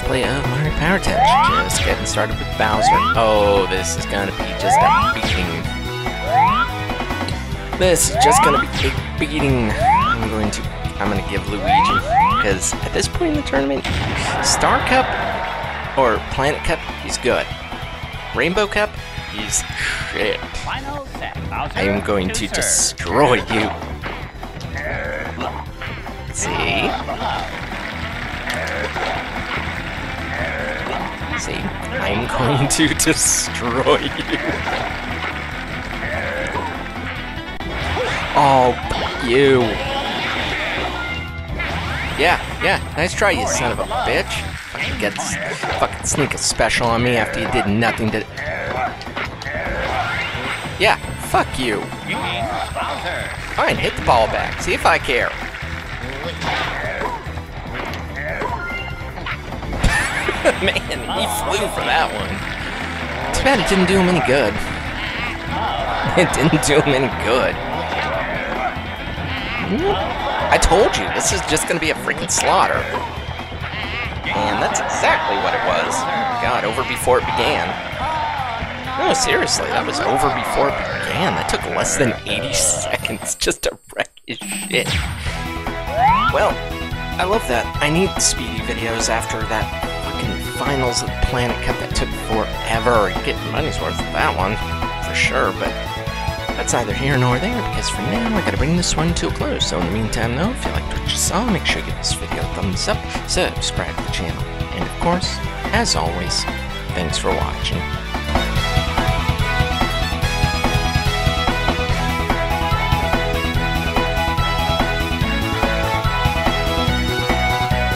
Let's Play of Mario Power Touch. Just getting started with Bowser. Oh, this is gonna be just a beating. This is just gonna be a beating. I'm going to, I'm gonna give Luigi, because at this point in the tournament, Star Cup or Planet Cup, he's good. Rainbow Cup, he's shit. I am going to destroy you. See? I'm going to destroy you. Oh, you. Yeah, yeah, nice try, you son of a bitch. Fucking get fucking sneak a special on me after you did nothing to. Yeah, fuck you. Fine, hit the ball back. See if I care. Man, he flew for that one. Too bad it didn't do him any good. It didn't do him any good. I told you, this is just gonna be a freaking slaughter. And that's exactly what it was. God, over before it began. No, seriously, that was over before it began. That took less than 80 seconds just to wreck his shit. Well, I love that. I need speedy videos after that finals of the Planet Cup that took forever. Get money's worth with that one, for sure, but that's neither here nor there because for now I gotta bring this one to a close. So in the meantime though, if you liked what you saw, make sure you give this video a thumbs up, subscribe to the channel, and of course, as always, thanks for watching.